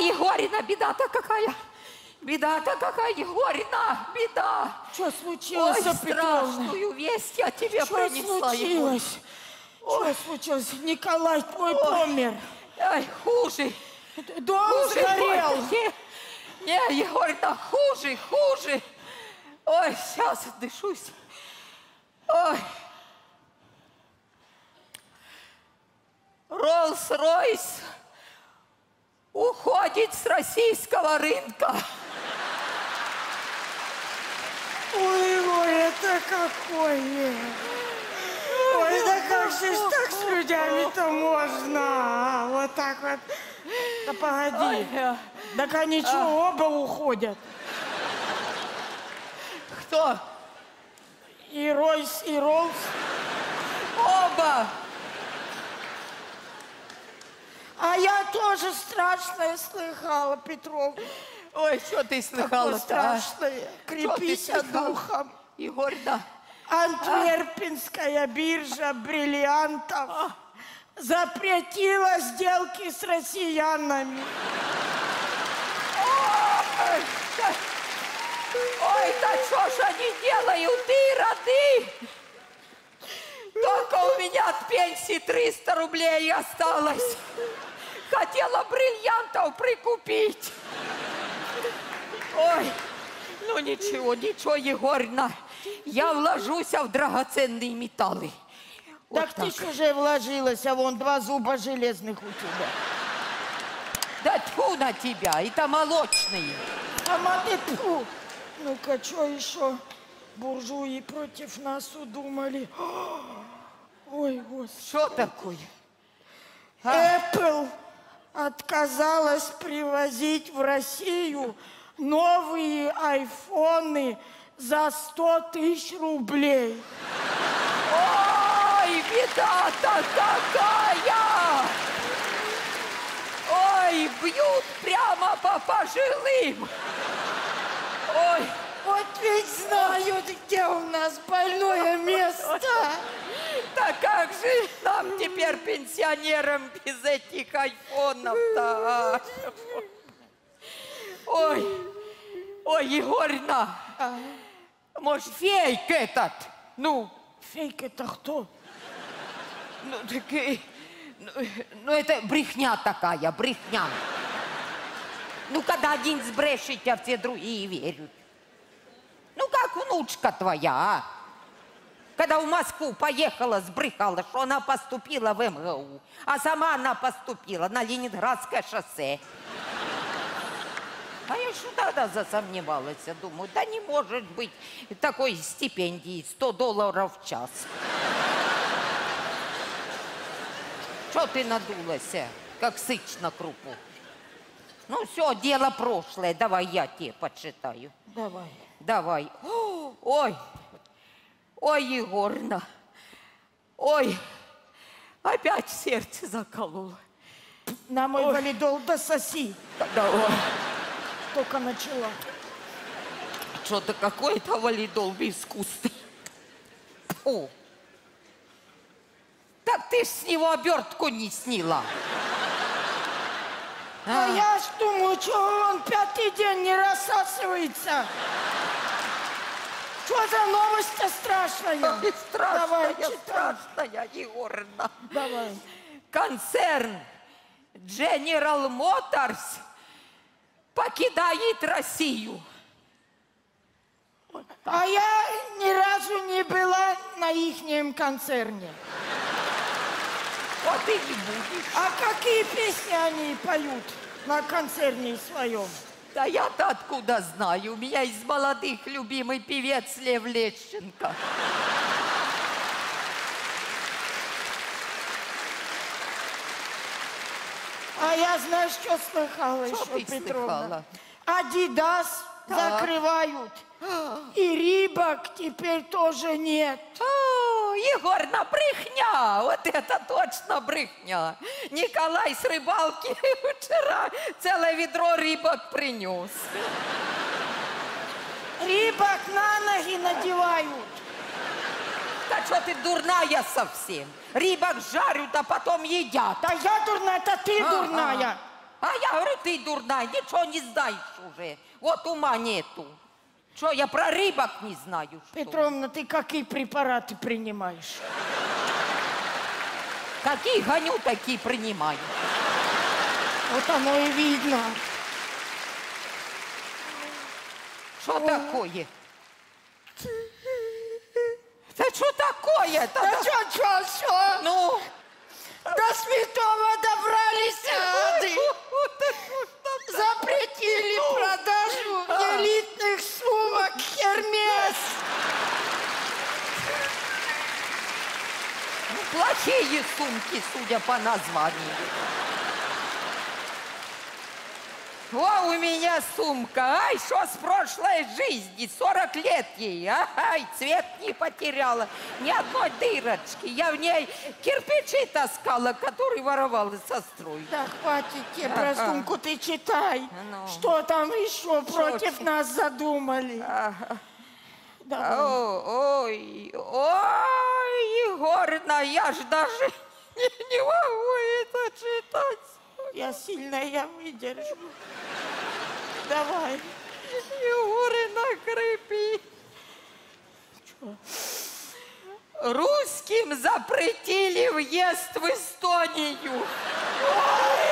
Ой, Егорина, беда-то какая. Беда-то какая, Егорина, беда. Что Ой, случилось, Петровна? страшную весть я тебе Что принесла, случилось? Что случилось? Николай твой помер. Ой, хуже. Дом Хуже, сгорел. Не, не, Егорина, хуже, хуже. Ой, сейчас отдышусь. Ой. Роллс-Ройс уходит с российского рынка. Ой, горе-то какое. Ой, да как же так с людьми-то можно? а? Вот так вот. Да погоди. Ой, Так они что, оба уходят? Кто? И Ройс, и Роллс. Оба. А я тоже страшное слыхала, Петров. Ой, что ты Такое а? страшное. Чё ты Крепись слыхала? духом. Егорина, Антверпенская биржа бриллиантов запретила сделки с россиянами. Ой, да, ой, да что ж они делают, ироды? Только у меня от пенсии 300 рублей осталось. Хотела бриллиантов прикупить. Ой, ну ничего, ничего, Егорина. Я вложусь в драгоценные металлы. Вот так, ты ж уже вложилась, а вон два зуба железных у тебя. Да тьфу на тебя, это молочные. Сама ты тьфу. Ну-ка, что еще буржуи против нас удумали? Ой, господи. Что такое? Apple отказалась привозить в Россию новые айфоны за 100 тысяч рублей. Ой, беда-то какая! Ой, бьют прямо по пожилым. Ой, Вот ведь знают, где у нас больное место. да как же нам теперь, пенсионерам, без этих айфонов-то? а? Ой, ой, Егорина, может, фейк этот? Ну, Фейк это кто? Ну, так, ну, ну, это брехня такая, брехня. Ну, когда один сбрешет, а все другие верят. Ну, как внучка твоя, а? Когда в Москву поехала, сбрехала, что она поступила в МГУ, а сама она поступила на Ленинградское шоссе. А я что тогда засомневалась, я думаю, да не может быть такой стипендии 100 долларов в час. Что ты надулась, э, как сыч на крупу? Ну все, дело прошлое, давай я тебе почитаю. Давай. Давай. Ой, ой, Егорна, ой, опять сердце закололо. На мой валидол дососи. Давай. Только начала. Что-то какой-то валидол искусственный. О. Так ты ж с него обертку не сняла. А, я ж думаю, что он пятый день не рассасывается. Что за новость-то страшная? Ой, страшная, Давай, читай. страшная, Егорна. Давай. Концерн General Motors покидает Россию. А я ни разу не была на ихнем концерне. Вот и не будешь. А какие песни они поют на концерне своем? Да я-то откуда знаю? У меня из молодых любимый певец Лев Лещенко. А я, знаешь, что слыхала Что еще, ты Петровна? слыхала? Адидас Так. закрывают. И Рибок теперь тоже нет. О, Егорна, брехня! Вот это точно брехня! Николай с рыбалки вчера целое ведро рыбок принес. Рибок на ноги надевают. Да что ты дурная совсем? Рыбок жарят, а потом едят. Да я дурная, это ты А, дурная. А я говорю, ты дурная, ничего не знаешь уже. Вот ума нету. Что, я про рыбок не знаю, что? Петровна, ты какие препараты принимаешь? Какие гоню, такие принимаю. Вот оно и видно. Что такое? Да что такое-то? Да что, что, что? Ну, До святого добрались плохие сумки, судя по названию. О, у меня сумка. Ай, что с прошлой жизни? 40 лет ей. Ай, цвет не потеряла. Ни одной дырочки. Я в ней кирпичи таскала, которые воровала со стройки. Да хватит тебе про Ага. сумку, ты читай. Ну. Что там еще против ты? нас задумали? Ага. Давай. О, Ой, ой, Егорна, я ж даже не, не могу это читать. Я сильная, я выдержу. Давай. Егорина, крепи. Русским запретили въезд в Эстонию. Ой,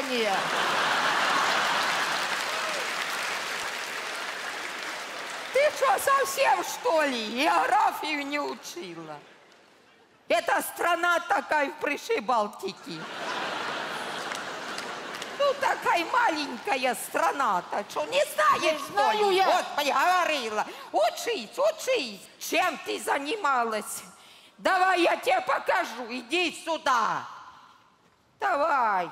Эстония? Ты что, совсем что ли? Географию не учила. Это страна такая в Пришибалтике. Ну, такая маленькая страна-то, что не знаешь, что знаю ли? я. Господи, говорила. Учись, учись. Чем ты занималась? Давай я тебе покажу. Иди сюда. Давай.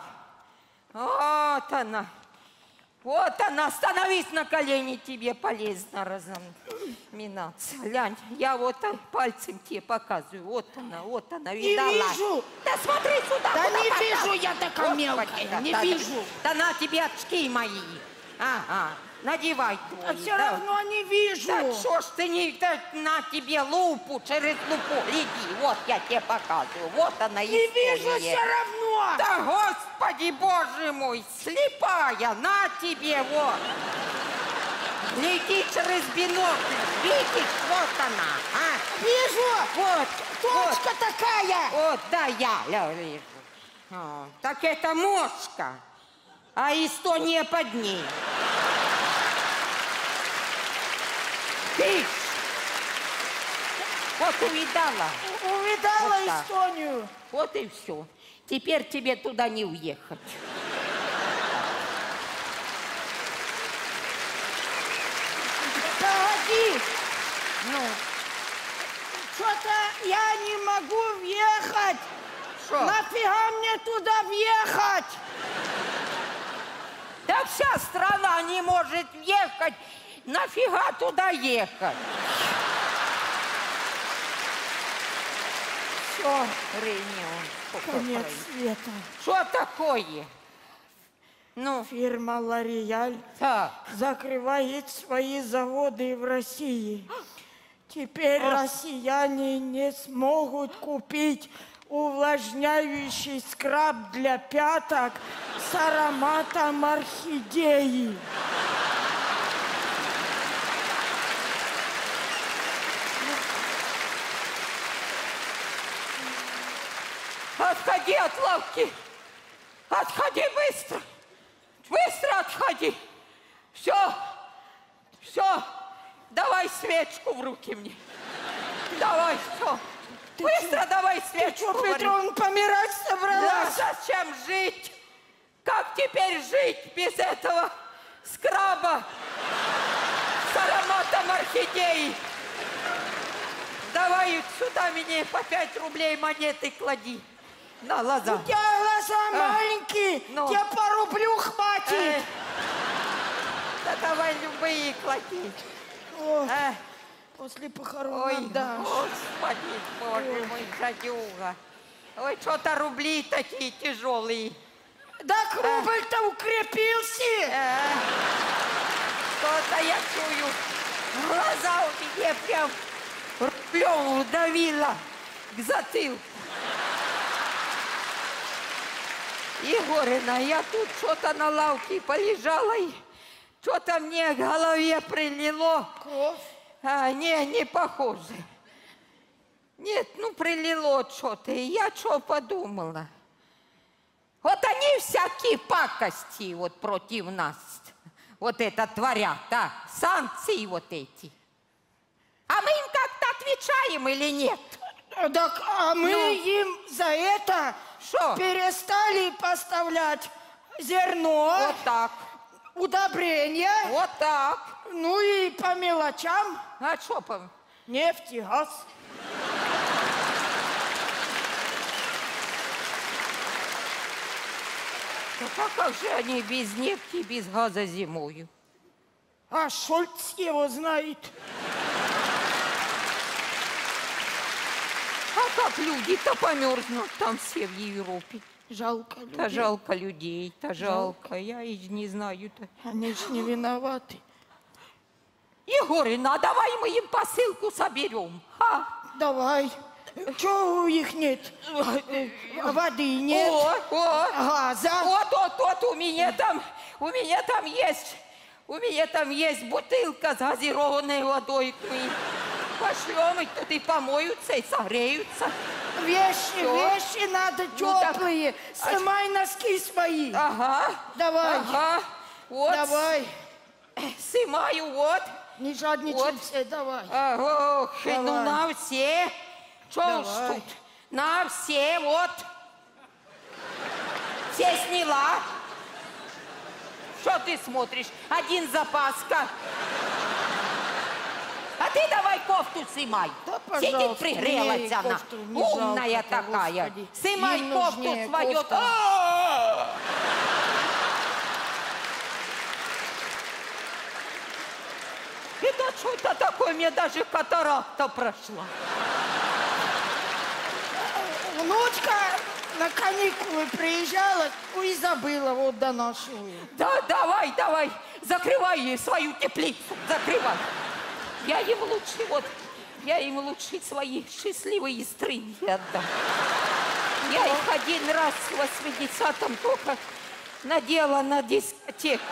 Вот она. Вот она, становись на колени, тебе полезно разминаться. Глянь, я вот пальцем тебе показываю. Вот она, вот она, видала? вижу. Да смотри сюда. Да куда не показываешь? вижу я такая мелкая, да, не да, вижу. Да на тебе очки мои. Ага, надевай А твои. все да. равно не вижу. Так что ж ты не так на тебе лупу, через лупу, гляди, вот я тебе показываю, вот она Не вижу история. все равно. Да, господи, боже мой, слепая, на тебе, вот. Гляди через бинокль, видишь, вот она, а? Вижу. Вот, вот, Точка такая. вот, да, я, вижу. О, так это мошка, а Эстония под ней. Видишь? Вот увидала. Увидала Вот так. Эстонию. Вот и все. Теперь тебе туда не уехать. Погоди. Ну, Что-то я не могу въехать. что? Нафига мне туда въехать? Да вся страна не может въехать. Нафига туда ехать? Все, конец света. Что такое? Ну, Фирма Лореаль так. закрывает свои заводы в России. Теперь россияне не смогут купить увлажняющий скраб для пяток с ароматом орхидеи. Отходи от лавки. Отходи быстро. Быстро отходи. Все. Все. Давай свечку в руки мне. Давай, все. Быстро давай свечку. Что, говорю. Петрон, помирать Да собралась? зачем жить? Как теперь жить без этого скраба с ароматом орхидеи? Давай сюда мне по пять рублей монеты клади. На глаза. У тебя глаза маленькие, ну. тебе по рублю хватит. Э, Да давай любые клади. Э, после похорон Ой, отдашь. господи, боже мой, жадюга. Ой, что-то рубли такие тяжелые. Так рубль-то укрепился. Э, Что-то я чую. Глаза у меня прям рублем удавило к затылку. Егорина, я тут что-то на лавке полежала и что-то мне к голове прилило. Кровь. А, не, не похоже. Нет, ну прилило что-то. И я что подумала? Вот они всякие пакости вот против нас. Вот это творят, да? Санкции вот эти. А мы им как-то отвечаем или нет? Так, а мы Ну? им за это Что? перестали поставлять зерно, Вот так, удобрения, вот так. ну и по мелочам А что по... нефть и газ. Так а как же они без нефти, без газа зимою? А Шольц его знает. А как люди-то померзнут там все в Европе? Жалко людей. Та жалко людей, та жалко. Я и не знаю-то. Они ж не виноваты. Егорина, а давай мы им посылку соберем. А? Давай. Чего у них нет? Воды нет, О, о, газа. вот, вот, вот, у меня там, у меня там есть, у меня там есть бутылка с газированной водой. Пошлем, и тут и помоются, и согреются. Вещи, Всё. вещи надо Ну так, теплые. а Снимай носки свои. Ага, Давай, ага, вот, давай. снимаю, вот. Не жадничай Вот. все, давай. А, Ох, ну Давай. на все. Что уж Давай. тут? На все, вот. Все сняла. Что ты смотришь? Один запаска. А ты давай кофту снимай. Да, Сидит, пожалуйста, пригрелась мне она. кофту Умная такая. Господи. Снимай Ей кофту свою. А! Это что это такое? Мне даже катаракта прошла. Внучка на каникулы приезжала, и забыла, вот доношу. Да, давай, давай, закрывай ей свою теплицу, закрывай. Я им лучше, вот, я им лучше свои счастливые стринги отдам. Я их один раз в 80-м только надела на дискотеку.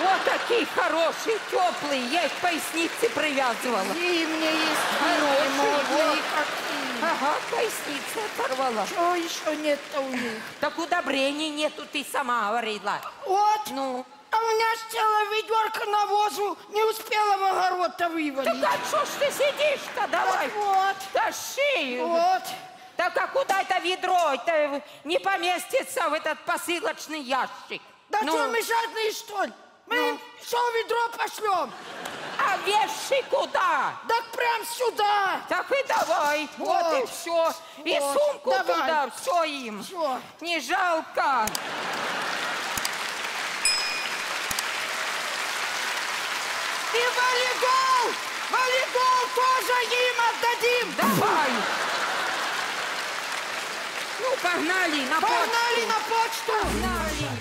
Вот такие хорошие, теплые, я их к пояснице привязывала. И мне есть Хорошие, модные какие. Ага, поясницу оторвала. Чего еще нет-то у них? Так удобрений нету, ты сама говорила. Вот, Ну, а у меня ж целая ведерко навозу, не успела в огород-то так вывалить. а что ж ты сидишь-то, давай. Так вот, Тащи. вот. Так а куда это ведро? Это не поместится в этот посылочный ящик. Да Ну, что, мы жадные, что ли? Мы Ну. все ведро пошлем. А вещи куда? Так прям сюда. Так и давай. Вот, Вот. и все. И Вот. сумку Давай. туда, все им. Все. Не жалко. И волейбол! Волейбол тоже им Давай. Ну, погнали на почту. Погнали на почту. Погнали.